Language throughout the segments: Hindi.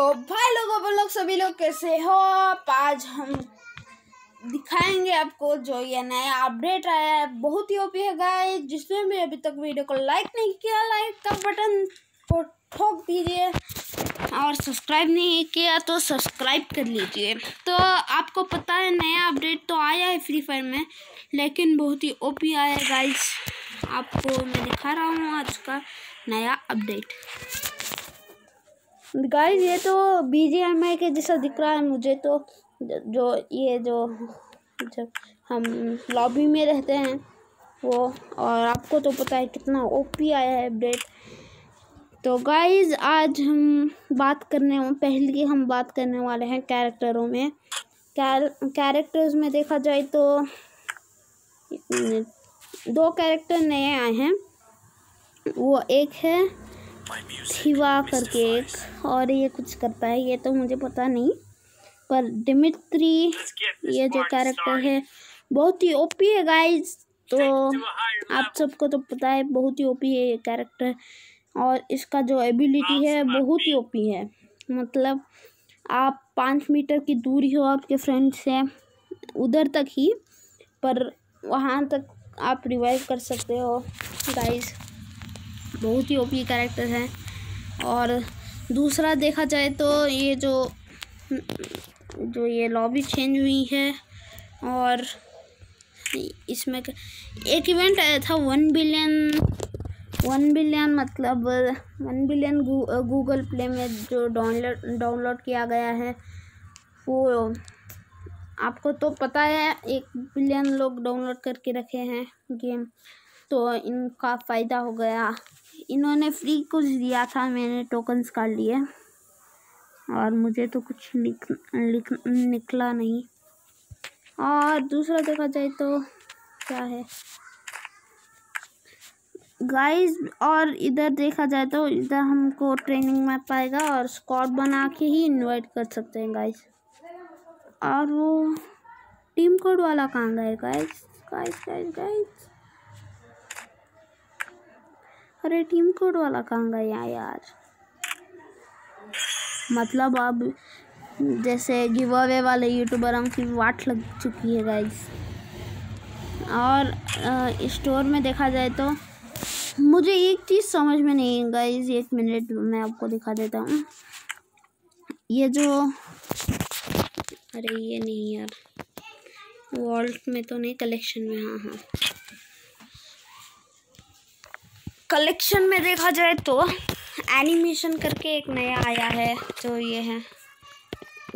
तो भाई लोग, आप लोग सभी लोग कैसे हो? आप आज हम दिखाएँगे आपको जो ये नया अपडेट आया है। बहुत ही ओपी है गाइस जिसने भी अभी तक वीडियो को लाइक नहीं किया लाइक का बटन को ठोक दीजिए और सब्सक्राइब नहीं किया तो सब्सक्राइब कर लीजिए। तो आपको पता है नया अपडेट तो आया है फ्री फायर में, लेकिन बहुत ही ओपी आया है गाइस आपको मैं दिखा रहा हूँ आज का नया अपडेट गाइस, ये तो बीजीएमआई के जैसा दिख रहा है मुझे तो। जो ये जो जब हम लॉबी में रहते हैं, वो और आपको तो पता है कितना ओपी आया है अपडेट तो गाइस, आज हम बात करने पहले हम बात करने वाले हैं कैरेक्टरों में। कैर कैरेक्टर्स में देखा जाए तो दो कैरेक्टर नए आए हैं। वो एक है शिवा करके एक और ये कुछ करता है ये तो मुझे पता नहीं पर डिमित्री ये जो कैरेक्टर है बहुत ही ओपी है गाइस तो आप सबको तो पता है बहुत ही ओपी है ये कैरेक्टर और इसका जो एबिलिटी है बहुत ही ओपी है. मतलब आप पाँच मीटर की दूरी हो आपके फ्रेंड से उधर तक ही पर वहाँ तक आप रिवाइव कर सकते हो गाइस बहुत ही ओपी कैरेक्टर है। और दूसरा देखा जाए तो ये जो जो ये लॉबी चेंज हुई है और इसमें एक इवेंट आया था वन बिलियन वन बिलियन मतलब वन बिलियन गू, गूगल प्ले में जो डाउनलोड डाउनलोड किया गया है वो आपको तो पता है एक बिलियन लोग डाउनलोड करके रखे हैं गेम तो इनका फ़ायदा हो गया। इन्होंने फ्री कुछ दिया था, मैंने टोकन्स काट लिए। और मुझे तो कुछ लिख लिख निकला नहीं। और दूसरा देखा जाए तो क्या है? गाइस और इधर देखा जाए तो इधर हमको ट्रेनिंग में पाएगा और स्कॉट बना के ही इनवाइट कर सकते हैं गाइस और वो टीम कोड वाला कहाँ गए गाइस गाइस गाइस गाइस अरे, टीम कोड वाला कहाँ गया यार? मतलब अब जैसे गिव अवे वाले यूट्यूबर की वाट लग चुकी है गाइस और स्टोर में देखा जाए तो मुझे एक चीज़ समझ में नहीं गाइज़ एक मिनट मैं आपको दिखा देता हूँ. ये जो, अरे, ये नहीं यार. वॉल्ट में तो नहीं कलेक्शन में हाँ हाँ. कलेक्शन में देखा जाए तो एनिमेशन करके एक नया आया है जो ये है।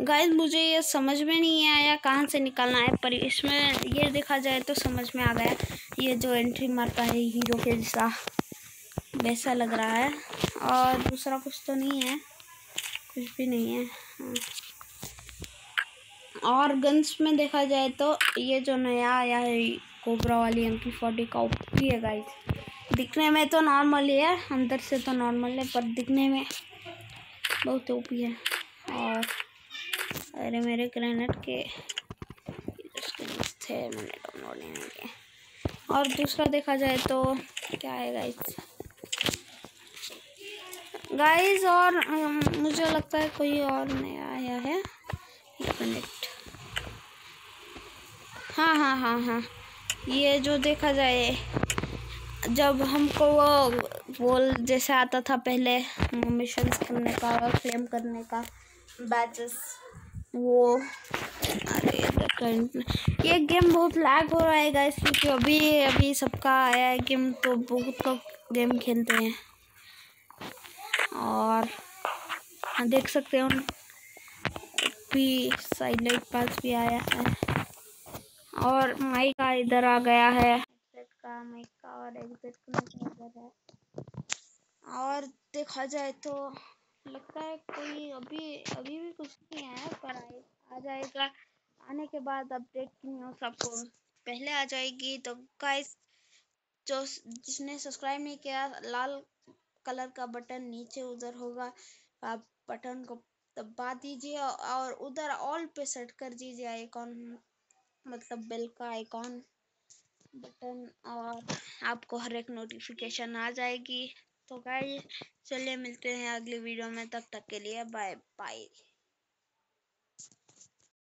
गाइस, मुझे ये समझ में नहीं आया कहाँ से निकालना है, पर इसमें ये देखा जाए तो समझ में आ गया। ये जो एंट्री मारता है हीरो के जैसा, वैसा लग रहा है। और दूसरा कुछ तो नहीं है, कुछ भी नहीं है। हाँ। और गन्स में देखा जाए तो ये जो नया आया है कोबरा वाली एम फोर्टी का ओपी है गाइस दिखने में तो नॉर्मल ही है, अंदर से तो नॉर्मल है, पर दिखने में बहुत ओपी है। और, अरे मेरे ग्रेनेड के थे मैंने डाउनलोड नहीं किए और दूसरा देखा जाए तो क्या है गाइस गाइस और मुझे लगता है कोई और नया आया है। एक मिनट हाँ हाँ हाँ हाँ। ये जो देखा जाए जब हमको वो बोल जैसे आता था पहले मिशन करने का और क्लेम करने का बैचेस वो, अरे, ये गेम बहुत लैग हो रहा है गाइस क्योंकि अभी अभी सबका आया है गेम तो बहुत लोग गेम खेलते हैं। और देख सकते हो, भी साइड लाइट पास भी आया है। और माइक का इधर आ गया है। का और एग्जिट करने है? और देखा जाए तो लगता है कोई अभी अभी भी कुछ नहीं आया पर आए, आ जाएगा। आने के बाद अपडेट की न्यूज़ आपको पहले आ जाएगी। तो गाइस जो जिसने सब्सक्राइब नहीं किया, लाल कलर का बटन नीचे उधर होगा। आप बटन को दबा दीजिए और उधर ऑल पे सेट कर दीजिए आइकॉन मतलब बेल का आइकॉन बटन और आपको हर एक नोटिफिकेशन आ जाएगी। तो गाइस चलिए मिलते हैं अगली वीडियो में। तब तक के लिए बाय बाय